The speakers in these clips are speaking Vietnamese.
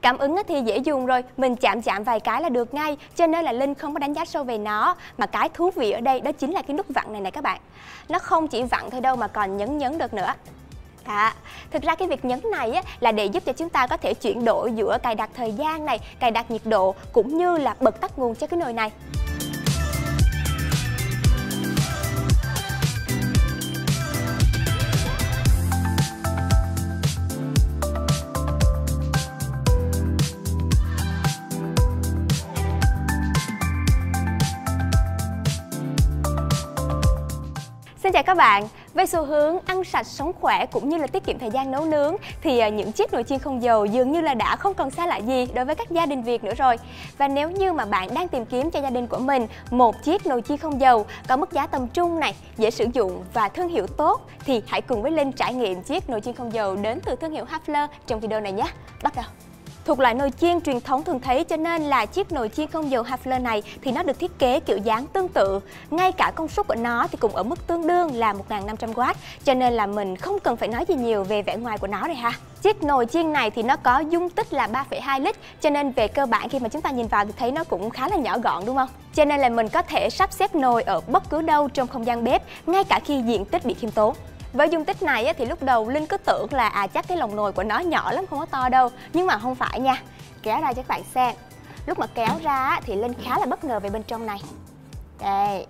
Cảm ứng thì dễ dùng rồi, mình chạm chạm vài cái là được ngay Cho nên là Linh không có đánh giá sâu về nó. Mà cái thú vị ở đây đó chính là cái nút vặn này này các bạn. Nó không chỉ vặn thôi đâu mà còn nhấn nhấn được nữa. À, thực ra cái việc nhấn này á, là để giúp cho chúng ta có thể chuyển đổi giữa cài đặt thời gian này, cài đặt nhiệt độ cũng như là bật tắt nguồn cho cái nồi này. Xin chào các bạn, với xu hướng ăn sạch sống khỏe cũng như là tiết kiệm thời gian nấu nướng thì ờ, những chiếc nồi chiên không dầu dường như là đã không còn xa lạ gì đối với các gia đình Việt nữa rồi. Và nếu như mà bạn đang tìm kiếm cho gia đình của mình một chiếc nồi chiên không dầu có mức giá tầm trung này, dễ sử dụng và thương hiệu tốt thì hãy cùng với Linh trải nghiệm chiếc nồi chiên không dầu đến từ thương hiệu Hafler trong video này nhé. Bắt đầu! Thuộc loại nồi chiên truyền thống thường thấy cho nên là chiếc nồi chiên không dầu Hafler này thì nó được thiết kế kiểu dáng tương tự. Ngay cả công suất của nó thì cũng ở mức tương đương là 1.500W cho nên là mình không cần phải nói gì nhiều về vẻ ngoài của nó đây ha. Chiếc nồi chiên này thì nó có dung tích là 3,2 lít cho nên về cơ bản khi mà chúng ta nhìn vào thì thấy nó cũng khá là nhỏ gọn đúng không? Cho nên là mình có thể sắp xếp nồi ở bất cứ đâu trong không gian bếp ngay cả khi diện tích bị khiêm tốn. Với dung tích này thì lúc đầu Linh cứ tưởng là à chắc cái lồng nồi của nó nhỏ lắm, không có to đâu. Nhưng mà không phải nha, Kéo ra cho các bạn xem. Lúc mà kéo ra thì Linh khá là bất ngờ về bên trong này. Đây.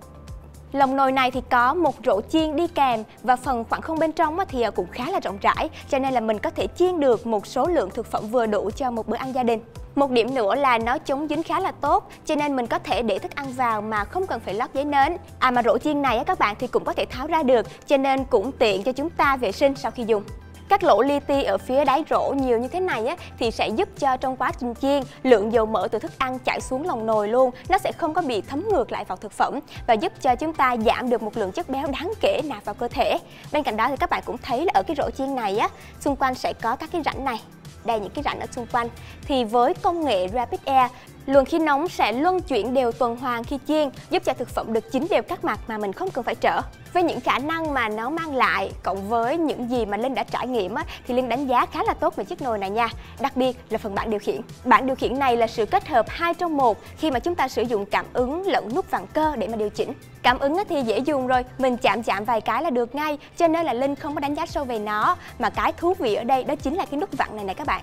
Lồng nồi này thì có một rổ chiên đi kèm và phần khoảng không bên trong thì à, cũng khá là rộng rãi. Cho nên là mình có thể chiên được một số lượng thực phẩm vừa đủ cho một bữa ăn gia đình. Một điểm nữa là nó chống dính khá là tốt cho nên mình có thể để thức ăn vào mà không cần phải lót giấy nến. À mà rổ chiên này các bạn thì cũng có thể tháo ra được cho nên cũng tiện cho chúng ta vệ sinh sau khi dùng. Các lỗ li ti ở phía đáy rổ nhiều như thế này á, thì sẽ giúp cho trong quá trình chiên lượng dầu mỡ từ thức ăn chảy xuống lòng nồi luôn nó sẽ không có bị thấm ngược lại vào thực phẩm và giúp cho chúng ta giảm được một lượng chất béo đáng kể nạp vào cơ thể bên cạnh đó thì các bạn cũng thấy là ở cái rổ chiên này á xung quanh sẽ có các cái rãnh này đây những cái rãnh ở xung quanh. Thì với công nghệ Rapid Air luồng khí nóng sẽ luân chuyển đều tuần hoàn khi chiên giúp cho thực phẩm được chín đều các mặt mà mình không cần phải trở. Với những khả năng mà nó mang lại cộng với những gì mà Linh đã trải nghiệm á, thì Linh đánh giá khá là tốt về chiếc nồi này nha. Đặc biệt là phần bảng điều khiển. Bảng điều khiển này là sự kết hợp hai trong một khi mà chúng ta sử dụng cảm ứng lẫn nút vặn cơ để mà điều chỉnh. Cảm ứng thì dễ dùng rồi mình chạm chạm vài cái là được ngay cho nên là Linh không có đánh giá sâu về nó mà cái thú vị ở đây đó chính là cái nút vặn này này các bạn.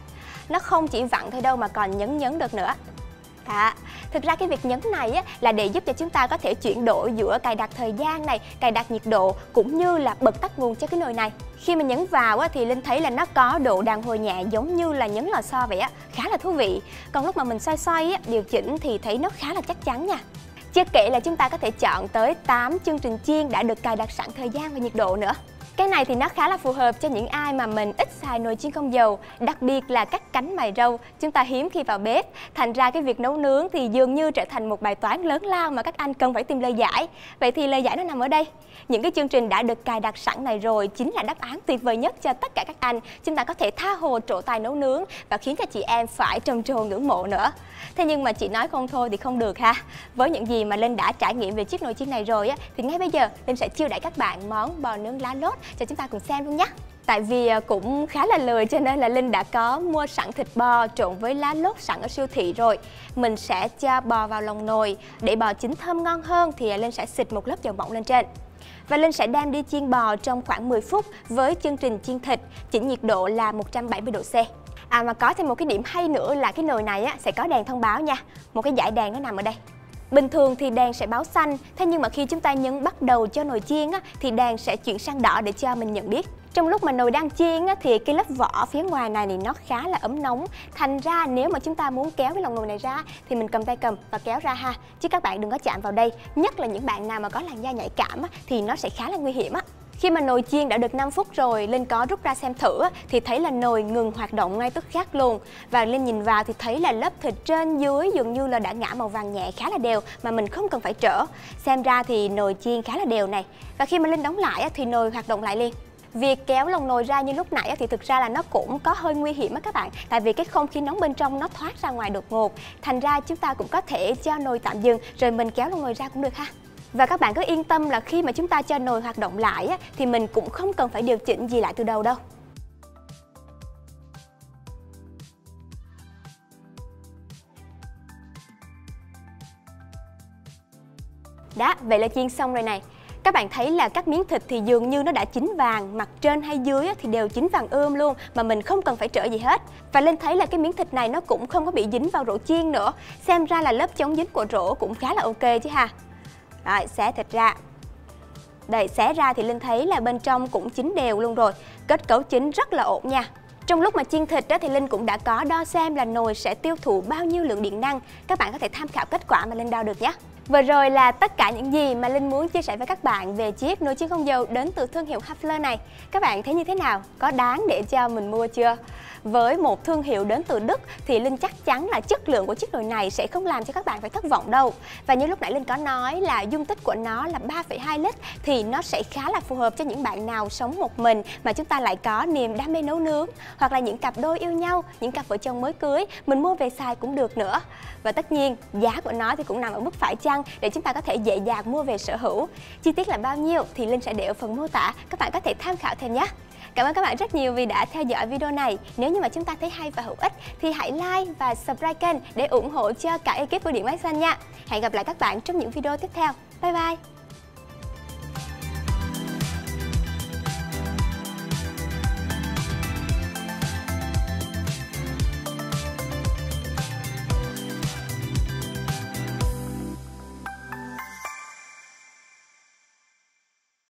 Nó không chỉ vặn thôi đâu mà còn nhấn nhấn được nữa. À, thực ra cái việc nhấn này á, là để giúp cho chúng ta có thể chuyển đổi giữa cài đặt thời gian này, cài đặt nhiệt độ cũng như là bật tắt nguồn cho cái nồi này. Khi mình nhấn vào á, thì Linh thấy là nó có độ đàn hồi nhẹ giống như là nhấn lò xo vậy á, khá là thú vị. Còn lúc mà mình xoay xoay á, điều chỉnh thì thấy nó khá là chắc chắn nha. Chưa kể là chúng ta có thể chọn tới 8 chương trình chiên đã được cài đặt sẵn thời gian và nhiệt độ nữa. Cái này thì nó khá là phù hợp cho những ai mà mình ít xài nồi chiên không dầu, đặc biệt là các cánh mày râu chúng ta hiếm khi vào bếp. Thành ra cái việc nấu nướng thì dường như trở thành một bài toán lớn lao mà các anh cần phải tìm lời giải. Vậy thì lời giải nó nằm ở đây. Những cái chương trình đã được cài đặt sẵn này rồi chính là đáp án tuyệt vời nhất cho tất cả các anh. Chúng ta có thể tha hồ trổ tài nấu nướng và khiến cho chị em phải trầm trồ ngưỡng mộ nữa. Thế nhưng mà chị nói không thôi thì không được ha. Với những gì mà Linh đã trải nghiệm về chiếc nồi chiên này rồi á thì ngay bây giờ Linh sẽ chiêu đãi các bạn món bò nướng lá lốt cho chúng ta cùng xem luôn nhé Tại vì à, cũng khá là lười cho nên là Linh đã có mua sẵn thịt bò trộn với lá lốt sẵn ở siêu thị rồi. Mình sẽ cho bò vào lòng nồi. Để bò chín thơm ngon hơn thì à, Linh sẽ xịt một lớp dầu mỏng lên trên. Và Linh sẽ đem đi chiên bò trong khoảng 10 phút với chương trình chiên thịt chỉnh nhiệt độ là 170 độ C. À mà có thêm một cái điểm hay nữa là cái nồi này á, sẽ có đèn thông báo nha. Một cái dải đèn nó nằm ở đây. Bình thường thì đèn sẽ báo xanh, thế nhưng mà khi chúng ta nhấn bắt đầu cho nồi chiên á, thì đèn sẽ chuyển sang đỏ để cho mình nhận biết. Trong lúc mà nồi đang chiên á, thì cái lớp vỏ phía ngoài này thì nó khá là ấm nóng. Thành ra nếu mà chúng ta muốn kéo cái lòng nồi này ra thì mình cầm tay cầm và kéo ra ha. Chứ các bạn đừng có chạm vào đây. Nhất là những bạn nào mà có làn da nhạy cảm á, thì nó sẽ khá là nguy hiểm á. Khi mà nồi chiên đã được 5 phút rồi, Linh có rút ra xem thử thì thấy là nồi ngừng hoạt động ngay tức khắc luôn. Và Linh nhìn vào thì thấy là lớp thịt trên dưới dường như là đã ngã màu vàng nhẹ khá là đều mà mình không cần phải trở. Xem ra thì nồi chiên khá là đều này. Và khi mà Linh đóng lại thì nồi hoạt động lại liền. Việc kéo lồng nồi ra như lúc nãy thì thực ra là nó cũng có hơi nguy hiểm á các bạn Tại vì cái không khí nóng bên trong nó thoát ra ngoài đột ngột Thành ra chúng ta cũng có thể cho nồi tạm dừng rồi mình kéo lồng nồi ra cũng được ha và các bạn cứ yên tâm là khi mà chúng ta cho nồi hoạt động lại thì mình cũng không cần phải điều chỉnh gì lại từ đầu đâu. Đó, vậy là chiên xong rồi này. Các bạn thấy là các miếng thịt thì dường như nó đã chín vàng, mặt trên hay dưới thì đều chín vàng ươm luôn mà mình không cần phải trở gì hết. Và lên thấy là cái miếng thịt này nó cũng không có bị dính vào rổ chiên nữa. Xem ra là lớp chống dính của rổ cũng khá là ok chứ ha rồi, xé thịt ra đây xé ra thì linh thấy là bên trong cũng chín đều luôn rồi, kết cấu chính rất là ổn nha trong lúc mà chiên thịt đó thì Linh cũng đã có đo xem là nồi sẽ tiêu thụ bao nhiêu lượng điện năng. Các bạn có thể tham khảo kết quả mà Linh đo được nhé. Vừa rồi là tất cả những gì mà Linh muốn chia sẻ với các bạn về chiếc nồi chiên không dầu đến từ thương hiệu Hafler này. Các bạn thấy như thế nào? Có đáng để cho mình mua chưa? với một thương hiệu đến từ Đức thì Linh chắc chắn là chất lượng của chiếc nồi này sẽ không làm cho các bạn phải thất vọng đâu. Và như lúc nãy Linh có nói là dung tích của nó là 3,2 lít thì nó sẽ khá là phù hợp cho những bạn nào sống một mình mà chúng ta lại có niềm đam mê nấu nướng hoặc là những cặp đôi yêu nhau, những cặp vợ chồng mới cưới mình mua về xài cũng được nữa. Và tất nhiên giá của nó thì cũng nằm ở mức phải chăng để chúng ta có thể dễ dàng mua về sở hữu. Chi tiết là bao nhiêu thì Linh sẽ để ở phần mô tả, các bạn có thể tham khảo thêm nhé. Cảm ơn các bạn rất nhiều vì đã theo dõi video này. Nếu như mà chúng ta thấy hay và hữu ích thì hãy like và subscribe kênh để ủng hộ cho cả ekip của Điện Máy Xanh nha. Hẹn gặp lại các bạn trong những video tiếp theo. Bye bye!